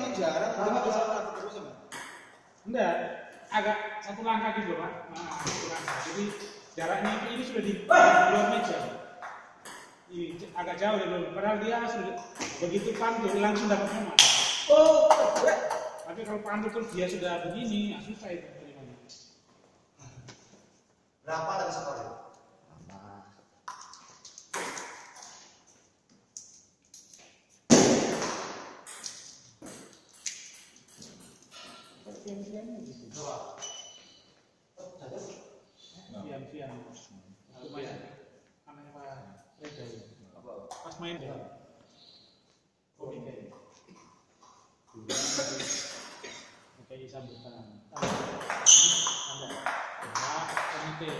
memang jarang Sama bisa terus sama. Enggak, agak satu langkah gitu pak. Nah, satu langkah. Jadi jaraknya itu ini sudah di luar meja. Ini agak jauh dari luar. Padahal dia sudah begitu pantul langsung dapat nomor. Oh. Tapi kalau pantul terus dia sudah begini, nah, susah itu. Berapa tadi skornya? Fian-fiannya gitu. Dua. Jadi Fian-fian. Lumayan. Anaknya Pak Reza ya. Pas main. Komik kayaknya. Kayak sambutan. Ada. Ya, komite.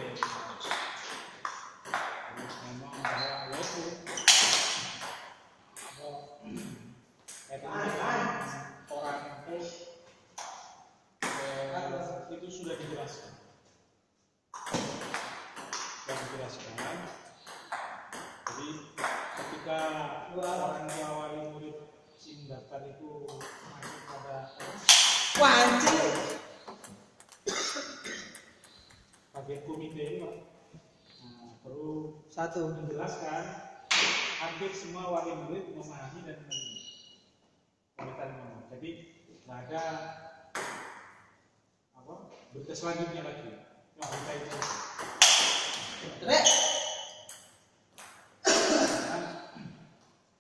Dijelaskan. Sudah dijelaskan. Jadi ketika orang tua wali murid SIM daftar itu masuk pada anjing. bagian komite ini Pak. Nah, perlu Satu. menjelaskan hampir semua wali murid memahami dan menerima. Jadi nggak ada berita selanjutnya lagi. Cuma berita itu. Rek. Dan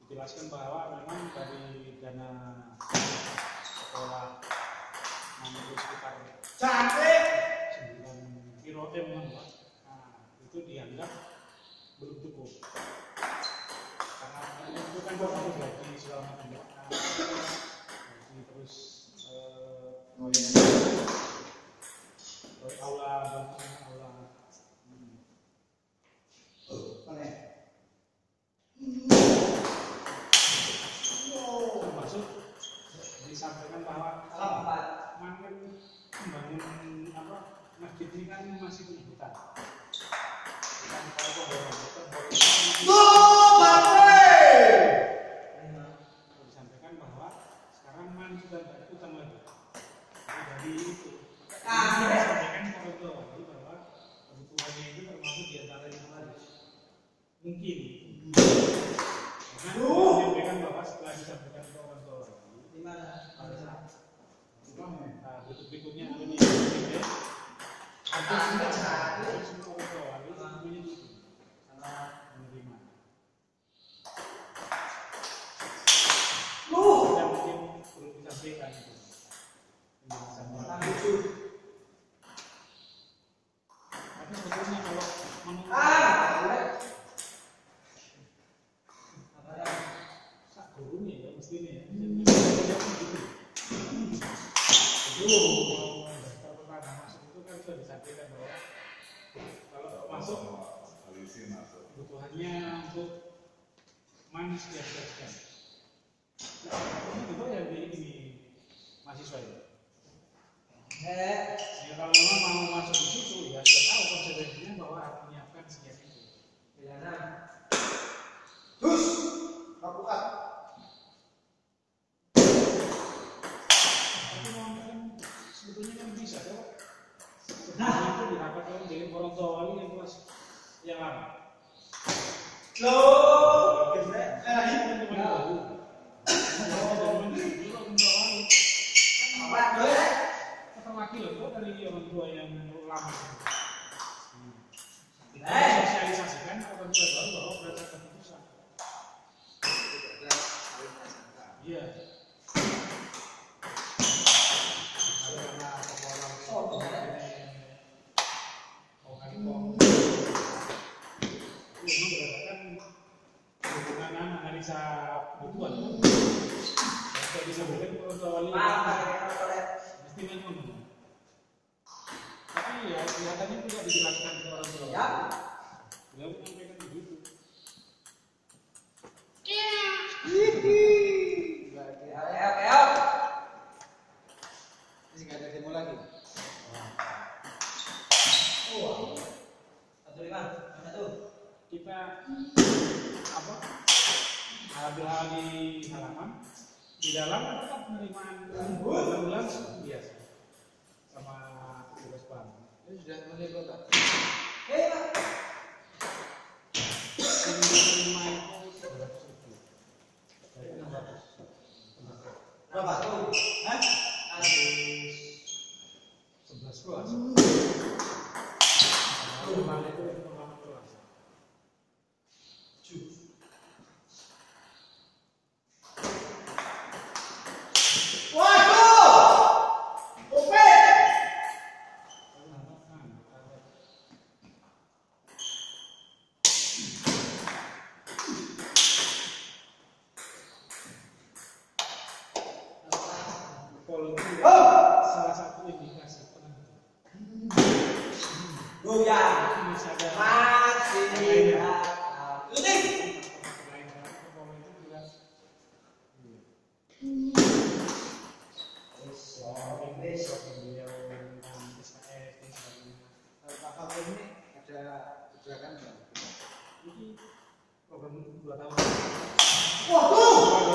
dijelaskan bahwa memang dari dana sekolah mampu sekitar Cantik. 9 kilo M kan, Pak. Nah, itu dianggap belum cukup. Karena itu kan baru gaji segala macam. Pak. Nah, terus eh, Mana? Termasuk disampaikan bahwa masjid ini kan masih disampaikan bahwa sekarang man sudah tidak itu tua wali bahwa kebutuhannya itu termasuk di antara yang harus mungkin. Karena bahwa setelah disampaikan ke orang tua mana? pada saat nah, berikut berikutnya semua orang tua karena menerima. Lu. Dan mungkin perlu disampaikan itu. Penjelasannya. Lucu. Tapi sebetulnya kalau menurut Ah, Rek. Apa ya? sak gurunya ya mestinya ya. Gitu. Mau daftar pertama masuk kalau kebutuhannya untuk ini yang mahasiswa ya. Kalau mau masuk ya bahwa menyiapkan ah. Tapi memang kan sebetulnya kan bisa kok. Sebetulnya itu dirapatkan dengan orang tua wali yang kelas yang lama. Lo. Dari orang tua yang lama. Eh. Sosialisasikan orang tua baru bahwa berdasarkan keputusan. Iya. Ada karena persoalan Oh, benar. Oh, kan kok. Itu berdasarkan hubungan analisa kebutuhan. Tidak bisa orang tua wali. Mesti memang. Tapi ya kelihatannya tidak dijelaskan ke orang tua. Ya. Beliau menyampaikan begitu. Satu lima. Satu. Kita apa? Ambil hal di halaman di dalam tetap penerimaan bulan biasa sama tugas bank. Ini sudah enam ratus. Berapa tuh? Hah? Habis sebelas kelas. Kemarin itu pertama kelas. Waduh! Ope! Pol itu Oh! salah satu indikasi penentu. Goyang. Ini saja Masih. Ini. Pol itu juga Besok. beliau tentang SKS dan sebagainya. Pak Fakir ini ada nggak? Ini program dua tahun. Waduh!